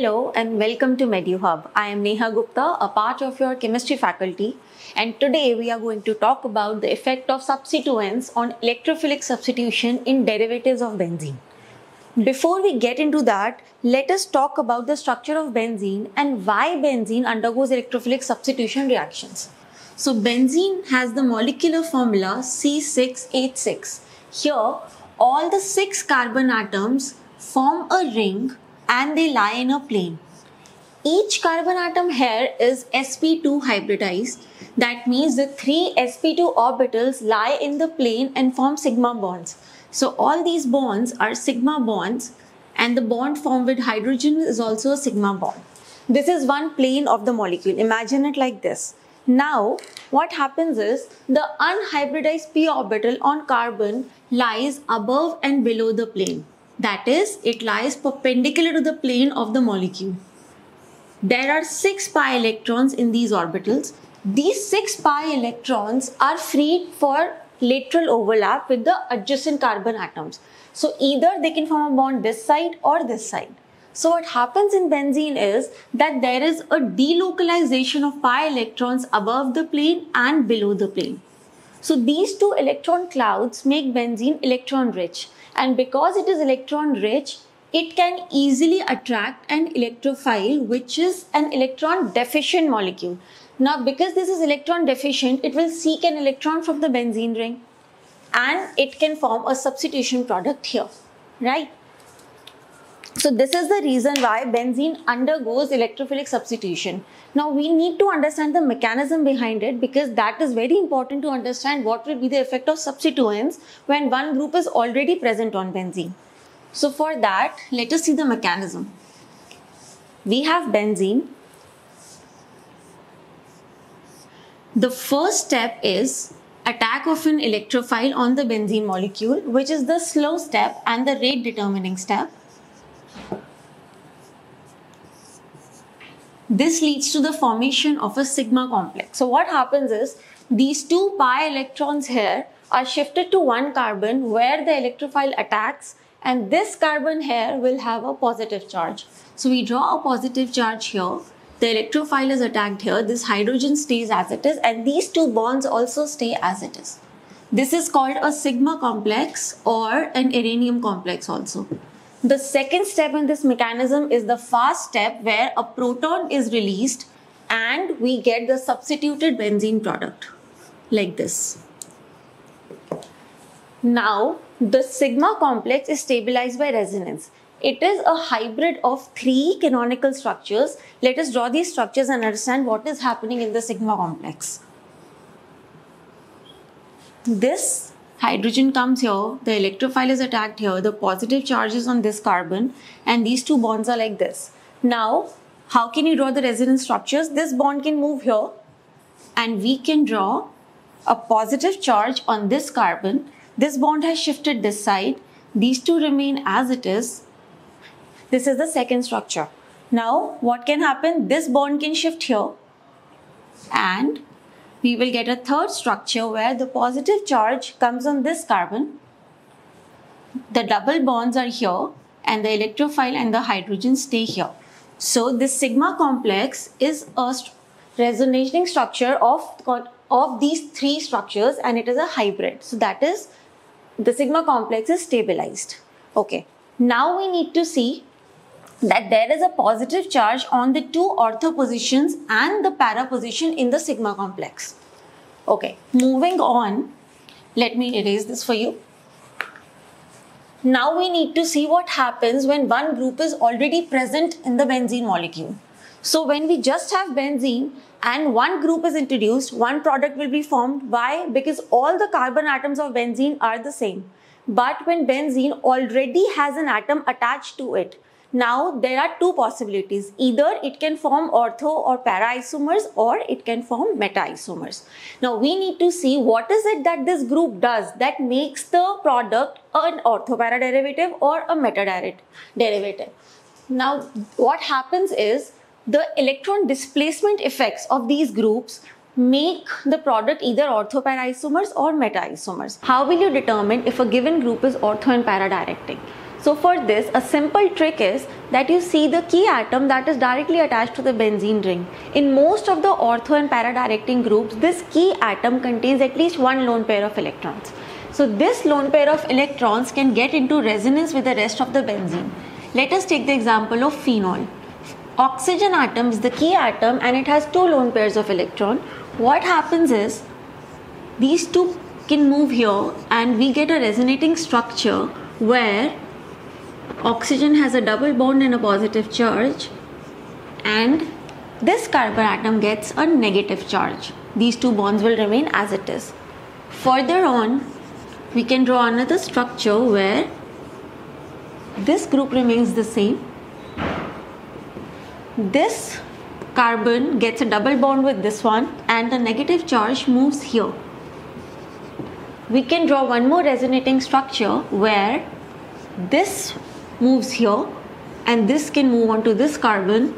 Hello and welcome to MeduHub. I am Neha Gupta, a part of your chemistry faculty, and today we are going to talk about the effect of substituents on electrophilic substitution in derivatives of benzene. Before we get into that, let us talk about the structure of benzene and why benzene undergoes electrophilic substitution reactions. So benzene has the molecular formula C6H6. Here, all the six carbon atoms form a ring and they lie in a plane. Each carbon atom here is sp2 hybridized. That means the three sp2 orbitals lie in the plane and form sigma bonds. So all these bonds are sigma bonds and the bond formed with hydrogen is also a sigma bond. This is one plane of the molecule. Imagine it like this. Now, what happens is the unhybridized p orbital on carbon lies above and below the plane. That is, it lies perpendicular to the plane of the molecule. There are 6 pi electrons in these orbitals. These 6 pi electrons are free for lateral overlap with the adjacent carbon atoms. So either they can form a bond this side or this side. So what happens in benzene is that there is a delocalization of pi electrons above the plane and below the plane. So these two electron clouds make benzene electron rich and because it is electron rich, it can easily attract an electrophile which is an electron deficient molecule. Now because this is electron deficient, it will seek an electron from the benzene ring and it can form a substitution product here, right? So this is the reason why benzene undergoes electrophilic substitution. Now we need to understand the mechanism behind it because that is very important to understand what will be the effect of substituents when one group is already present on benzene. So for that, let us see the mechanism. We have benzene. The first step is attack of an electrophile on the benzene molecule, which is the slow step and the rate determining step. This leads to the formation of a sigma complex. So what happens is these two pi electrons here are shifted to one carbon where the electrophile attacks and this carbon here will have a positive charge. So we draw a positive charge here. The electrophile is attacked here. This hydrogen stays as it is and these two bonds also stay as it is. This is called a sigma complex or an arenium complex also. The second step in this mechanism is the fast step where a proton is released and we get the substituted benzene product like this. Now, the sigma complex is stabilized by resonance. It is a hybrid of three canonical structures. Let us draw these structures and understand what is happening in the sigma complex. This hydrogen comes here, the electrophile is attacked here, the positive charge is on this carbon, and these two bonds are like this. Now, how can you draw the resonance structures? This bond can move here, and we can draw a positive charge on this carbon. This bond has shifted this side. These two remain as it is. This is the second structure. Now, what can happen? This bond can shift here, and we will get a third structure where the positive charge comes on this carbon. The double bonds are here and the electrophile and the hydrogen stay here. So this sigma complex is a resonating structure of, of these three structures and it is a hybrid. So that is the sigma complex is stabilized. Okay. Now we need to see that there is a positive charge on the two ortho positions and the para position in the sigma complex. Okay, moving on, let me erase this for you. Now we need to see what happens when one group is already present in the benzene molecule. So when we just have benzene and one group is introduced, one product will be formed. Why? Because all the carbon atoms of benzene are the same. But when benzene already has an atom attached to it, now there are two possibilities. Either it can form ortho or para isomers or it can form meta isomers. Now we need to see what is it that this group does that makes the product an ortho para derivative or a meta derivative. Now what happens is the electron displacement effects of these groups make the product either ortho para isomers or meta isomers. How will you determine if a given group is ortho and para directing? So for this, a simple trick is that you see the key atom that is directly attached to the benzene ring. In most of the ortho and para directing groups, this key atom contains at least one lone pair of electrons. So this lone pair of electrons can get into resonance with the rest of the benzene. Let us take the example of phenol. Oxygen atom is the key atom and it has two lone pairs of electron. What happens is these two can move here and we get a resonating structure where oxygen has a double bond and a positive charge and this carbon atom gets a negative charge. These two bonds will remain as it is. Further on, we can draw another structure where this group remains the same. This carbon gets a double bond with this one and the negative charge moves here. We can draw one more resonating structure where this moves here and this can move on to this carbon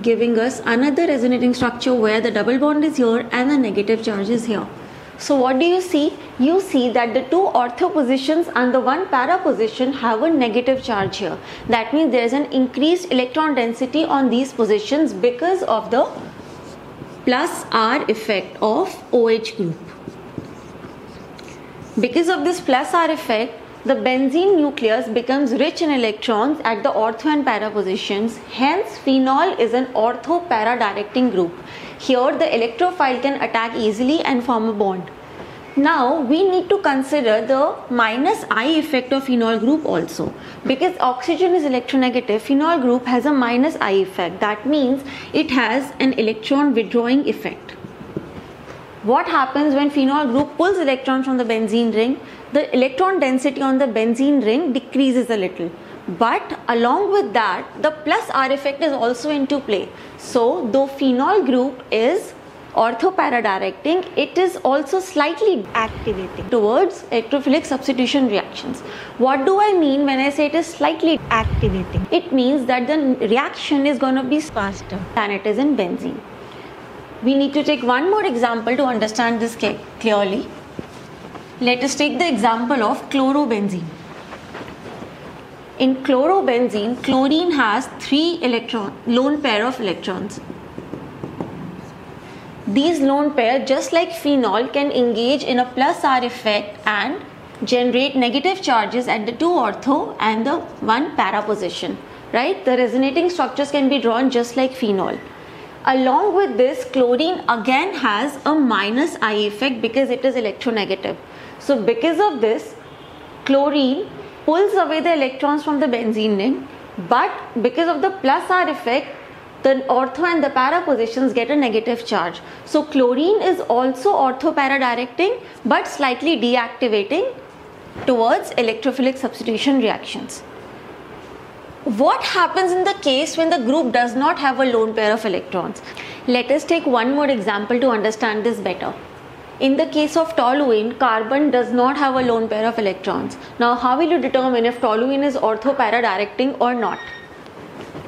giving us another resonating structure where the double bond is here and the negative charge is here. So what do you see? You see that the two ortho positions and the one para position have a negative charge here. That means there is an increased electron density on these positions because of the plus R effect of OH group. Because of this plus R effect, the benzene nucleus becomes rich in electrons at the ortho and para positions. Hence, phenol is an ortho-para directing group. Here, the electrophile can attack easily and form a bond. Now, we need to consider the minus I effect of phenol group also. Because oxygen is electronegative, phenol group has a minus I effect. That means it has an electron withdrawing effect. What happens when phenol group pulls electrons from the benzene ring? The electron density on the benzene ring decreases a little. But along with that the plus R effect is also into play. So though phenol group is orthopara directing it is also slightly activating towards electrophilic substitution reactions. What do i mean when i say it is slightly activating? It means that the reaction is going to be faster than it is in benzene. We need to take one more example to understand this clearly let us take the example of chlorobenzene. In chlorobenzene, chlorine has three electron, lone pair of electrons. These lone pair, just like phenol, can engage in a plus R effect and generate negative charges at the two ortho and the one para position. Right? The resonating structures can be drawn just like phenol. Along with this, chlorine again has a minus I effect because it is electronegative. So because of this, chlorine pulls away the electrons from the benzene ring, but because of the plus R effect, the ortho and the para positions get a negative charge. So chlorine is also ortho para directing but slightly deactivating towards electrophilic substitution reactions. What happens in the case when the group does not have a lone pair of electrons? Let us take one more example to understand this better. In the case of toluene, carbon does not have a lone pair of electrons. Now, how will you determine if toluene is ortho-para directing or not?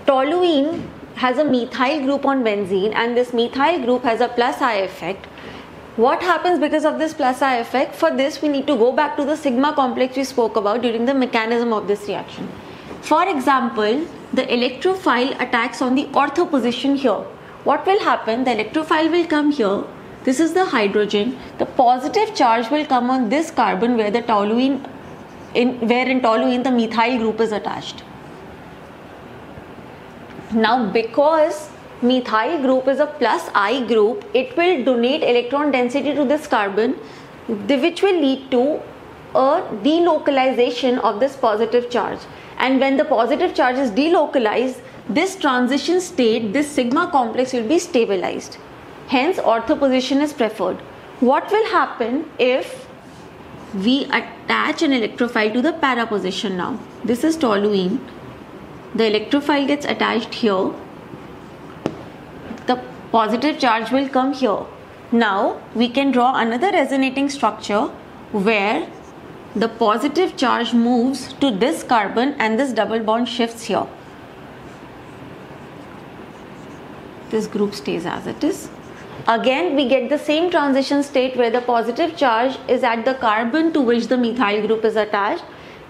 Toluene has a methyl group on benzene and this methyl group has a plus I effect. What happens because of this plus I effect? For this, we need to go back to the sigma complex we spoke about during the mechanism of this reaction. For example, the electrophile attacks on the ortho position here. What will happen? The electrophile will come here this is the hydrogen. The positive charge will come on this carbon where the toluene in where in toluene the methyl group is attached. Now because methyl group is a plus I group, it will donate electron density to this carbon which will lead to a delocalization of this positive charge. And when the positive charge is delocalized, this transition state, this sigma complex will be stabilized. Hence, ortho position is preferred. What will happen if we attach an electrophile to the para position now? This is toluene. The electrophile gets attached here. The positive charge will come here. Now, we can draw another resonating structure where the positive charge moves to this carbon and this double bond shifts here. This group stays as it is. Again, we get the same transition state where the positive charge is at the carbon to which the methyl group is attached.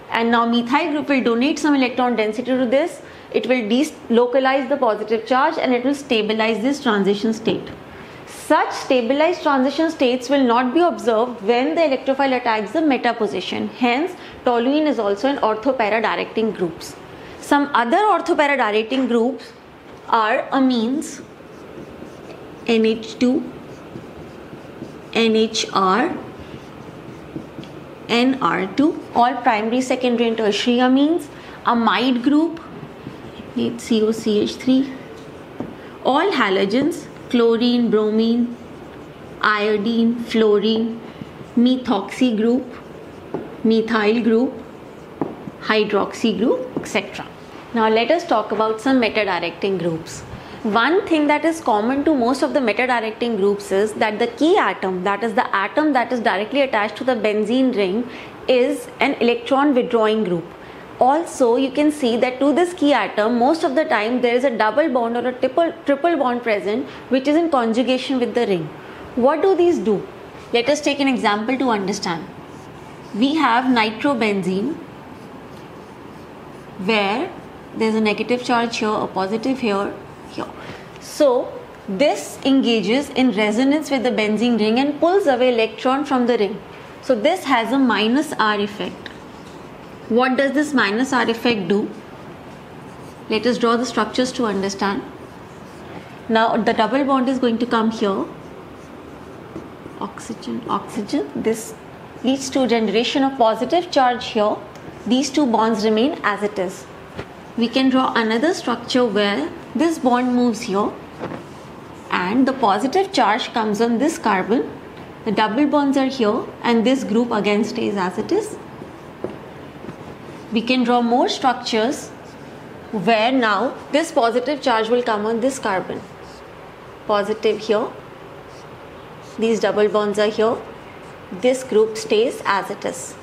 And now methyl group will donate some electron density to this. It will delocalize the positive charge and it will stabilize this transition state. Such stabilized transition states will not be observed when the electrophile attacks the meta position. Hence toluene is also an orthopara directing groups. Some other orthopara directing groups are amines NH2 NHR NR2 all primary secondary and tertiary amines amide group COCH3 all halogens chlorine bromine iodine fluorine methoxy group methyl group hydroxy group etc now let us talk about some meta directing groups one thing that is common to most of the meta-directing groups is that the key atom, that is the atom that is directly attached to the benzene ring, is an electron withdrawing group. Also, you can see that to this key atom, most of the time there is a double bond or a triple, triple bond present which is in conjugation with the ring. What do these do? Let us take an example to understand. We have nitrobenzene where there is a negative charge here, a positive here, here. So this engages in resonance with the benzene ring and pulls away electron from the ring. So this has a minus R effect. What does this minus R effect do? Let us draw the structures to understand. Now the double bond is going to come here. Oxygen, oxygen. This leads to generation of positive charge here. These two bonds remain as it is we can draw another structure where this bond moves here and the positive charge comes on this carbon. The double bonds are here and this group again stays as it is. We can draw more structures where now this positive charge will come on this carbon. Positive here. These double bonds are here. This group stays as it is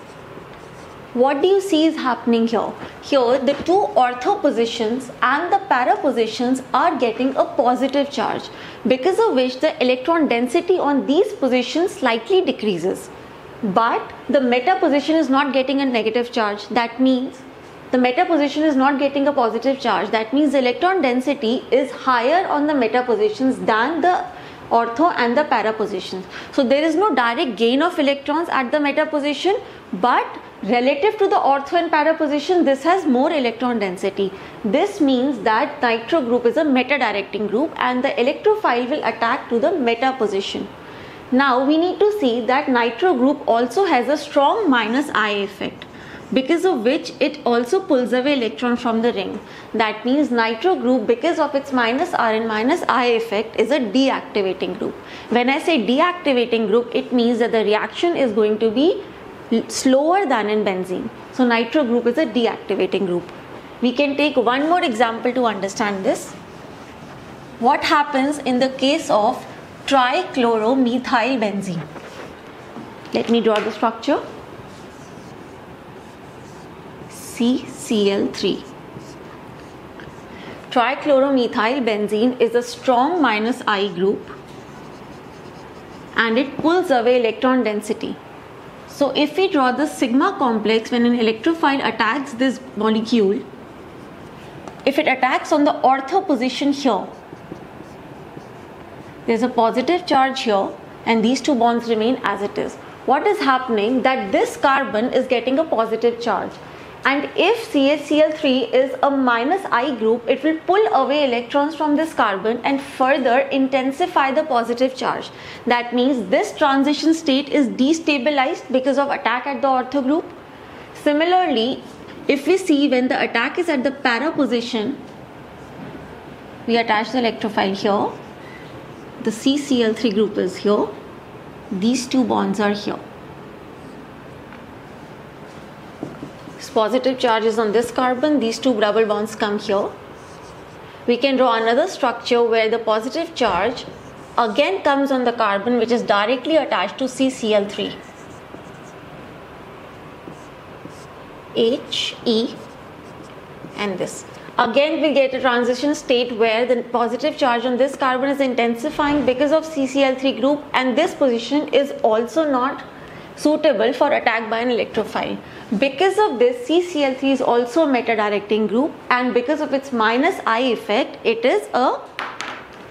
what do you see is happening here? Here, the two ortho positions and the para positions are getting a positive charge, because of which the electron density on these positions slightly decreases. But the meta position is not getting a negative charge. That means the meta position is not getting a positive charge. That means the electron density is higher on the meta positions than the ortho and the para positions. So there is no direct gain of electrons at the meta position, but Relative to the ortho and para position, this has more electron density. This means that nitro group is a meta-directing group and the electrophile will attack to the meta position. Now we need to see that nitro group also has a strong minus I effect because of which it also pulls away electron from the ring. That means nitro group because of its minus R and minus I effect is a deactivating group. When I say deactivating group, it means that the reaction is going to be slower than in benzene. So nitro group is a deactivating group. We can take one more example to understand this. What happens in the case of trichloromethylbenzene? Let me draw the structure. CCl3. Trichloromethylbenzene is a strong minus I group and it pulls away electron density. So if we draw the sigma complex when an electrophile attacks this molecule, if it attacks on the ortho position here, there's a positive charge here and these two bonds remain as it is. What is happening that this carbon is getting a positive charge and if CHCl3 is a minus I group, it will pull away electrons from this carbon and further intensify the positive charge. That means this transition state is destabilized because of attack at the ortho group. Similarly, if we see when the attack is at the para position, we attach the electrophile here. The CCl3 group is here. These two bonds are here. Positive charges on this carbon, these two double bonds come here. We can draw another structure where the positive charge again comes on the carbon which is directly attached to CCl3. H, E and this. Again we get a transition state where the positive charge on this carbon is intensifying because of CCl3 group and this position is also not suitable for attack by an electrophile. Because of this, CCl3 is also a meta-directing group and because of its minus I effect, it is a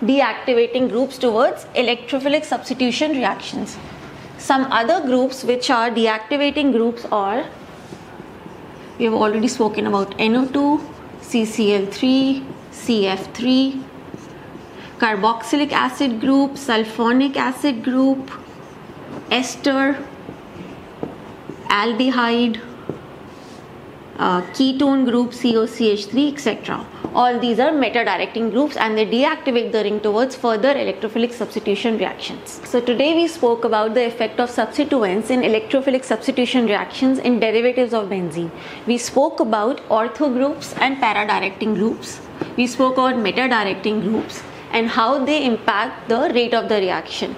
deactivating groups towards electrophilic substitution reactions. Some other groups which are deactivating groups are we have already spoken about NO2, CCl3, CF3, carboxylic acid group, sulfonic acid group, ester, aldehyde, uh, ketone group COCH3 etc. All these are meta-directing groups and they deactivate the ring towards further electrophilic substitution reactions. So today we spoke about the effect of substituents in electrophilic substitution reactions in derivatives of benzene. We spoke about ortho groups and para-directing groups. We spoke about meta-directing groups and how they impact the rate of the reaction.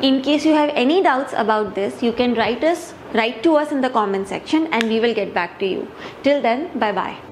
In case you have any doubts about this, you can write us write to us in the comment section and we will get back to you. Till then, bye bye.